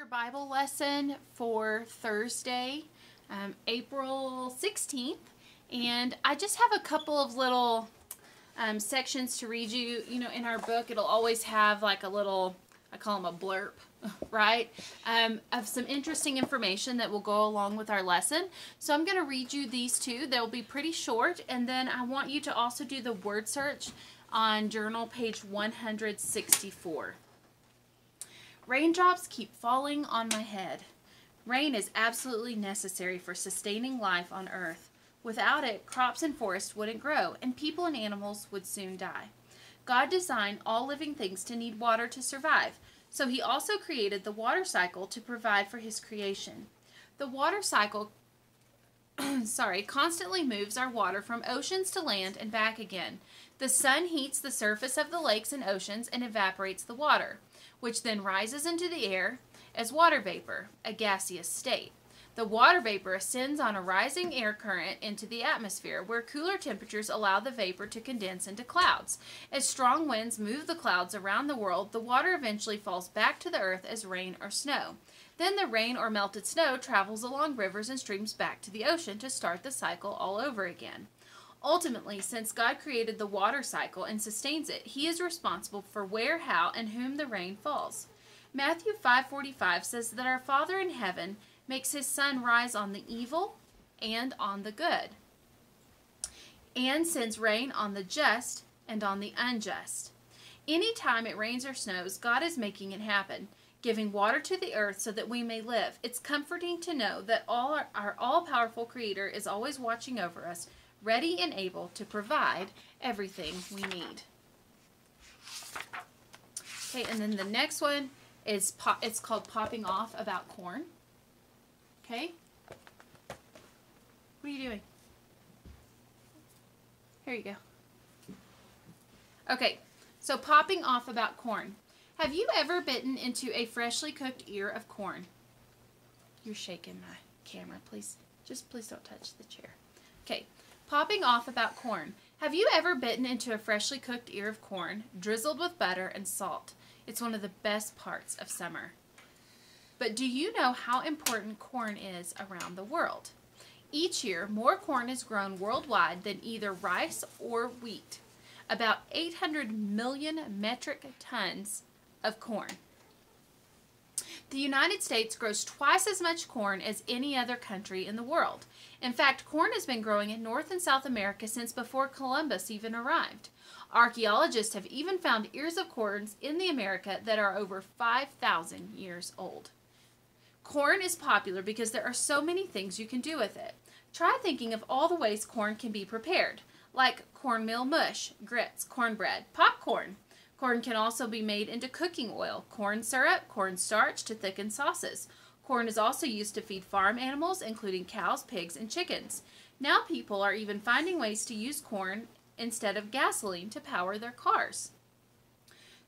your Bible lesson for Thursday, um, April 16th. And I just have a couple of little um, sections to read you. You know, in our book, it'll always have like a little, I call them a blurb, right? Um, of some interesting information that will go along with our lesson. So I'm going to read you these two. They'll be pretty short. And then I want you to also do the word search on journal page 164. Raindrops keep falling on my head. Rain is absolutely necessary for sustaining life on earth. Without it, crops and forests wouldn't grow, and people and animals would soon die. God designed all living things to need water to survive, so he also created the water cycle to provide for his creation. The water cycle sorry, constantly moves our water from oceans to land and back again. The sun heats the surface of the lakes and oceans and evaporates the water, which then rises into the air as water vapor, a gaseous state. The water vapor ascends on a rising air current into the atmosphere, where cooler temperatures allow the vapor to condense into clouds. As strong winds move the clouds around the world, the water eventually falls back to the earth as rain or snow. Then the rain or melted snow travels along rivers and streams back to the ocean to start the cycle all over again. Ultimately, since God created the water cycle and sustains it, he is responsible for where, how, and whom the rain falls. Matthew 5:45 says that our Father in heaven makes his sun rise on the evil and on the good, and sends rain on the just and on the unjust. Any time it rains or snows, God is making it happen, giving water to the earth so that we may live. It's comforting to know that all our, our all-powerful creator is always watching over us ready and able to provide everything we need. Okay, and then the next one is it's called popping off about corn. Okay? What are you doing? Here you go. Okay, so popping off about corn. Have you ever bitten into a freshly cooked ear of corn? You're shaking my camera, please. Just please don't touch the chair. Okay, Popping off about corn. Have you ever bitten into a freshly cooked ear of corn, drizzled with butter and salt? It's one of the best parts of summer. But do you know how important corn is around the world? Each year, more corn is grown worldwide than either rice or wheat. About 800 million metric tons of corn. The United States grows twice as much corn as any other country in the world. In fact, corn has been growing in North and South America since before Columbus even arrived. Archaeologists have even found ears of corn in the America that are over 5,000 years old. Corn is popular because there are so many things you can do with it. Try thinking of all the ways corn can be prepared, like cornmeal mush, grits, cornbread, popcorn, Corn can also be made into cooking oil, corn syrup, corn starch to thicken sauces. Corn is also used to feed farm animals, including cows, pigs, and chickens. Now people are even finding ways to use corn instead of gasoline to power their cars.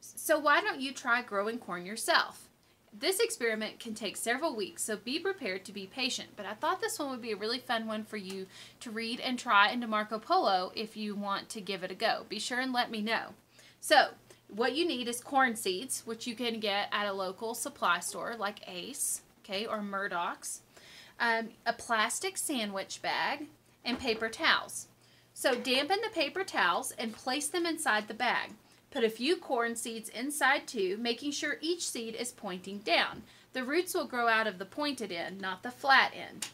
So why don't you try growing corn yourself? This experiment can take several weeks, so be prepared to be patient. But I thought this one would be a really fun one for you to read and try into Marco Polo if you want to give it a go. Be sure and let me know. So, what you need is corn seeds, which you can get at a local supply store like Ace, okay, or Murdoch's, um, a plastic sandwich bag, and paper towels. So dampen the paper towels and place them inside the bag. Put a few corn seeds inside too, making sure each seed is pointing down. The roots will grow out of the pointed end, not the flat end.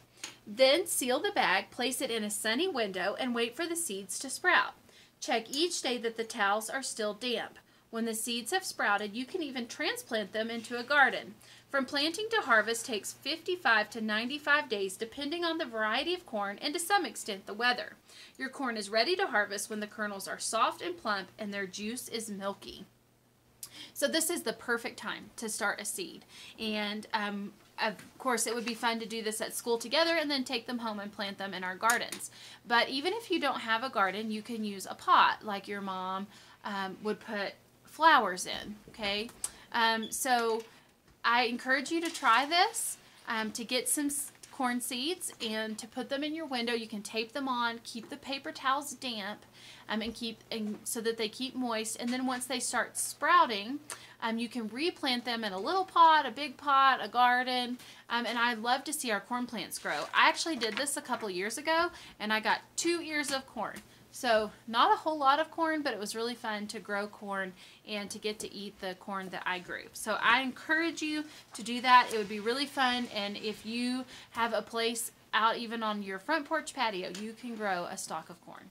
Then seal the bag, place it in a sunny window, and wait for the seeds to sprout. Check each day that the towels are still damp. When the seeds have sprouted, you can even transplant them into a garden. From planting to harvest takes 55 to 95 days depending on the variety of corn and to some extent the weather. Your corn is ready to harvest when the kernels are soft and plump and their juice is milky. So this is the perfect time to start a seed. And um, of course, it would be fun to do this at school together and then take them home and plant them in our gardens. But even if you don't have a garden, you can use a pot like your mom um, would put flowers in, okay? Um, so I encourage you to try this um, to get some corn seeds and to put them in your window. You can tape them on, keep the paper towels damp, um, and keep and so that they keep moist. And then once they start sprouting, um, you can replant them in a little pot, a big pot, a garden. Um, and I love to see our corn plants grow. I actually did this a couple years ago, and I got two ears of corn. So not a whole lot of corn, but it was really fun to grow corn and to get to eat the corn that I grew. So I encourage you to do that. It would be really fun. And if you have a place out even on your front porch patio, you can grow a stalk of corn.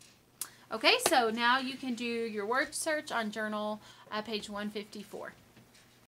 Okay, so now you can do your word search on journal uh, page 154.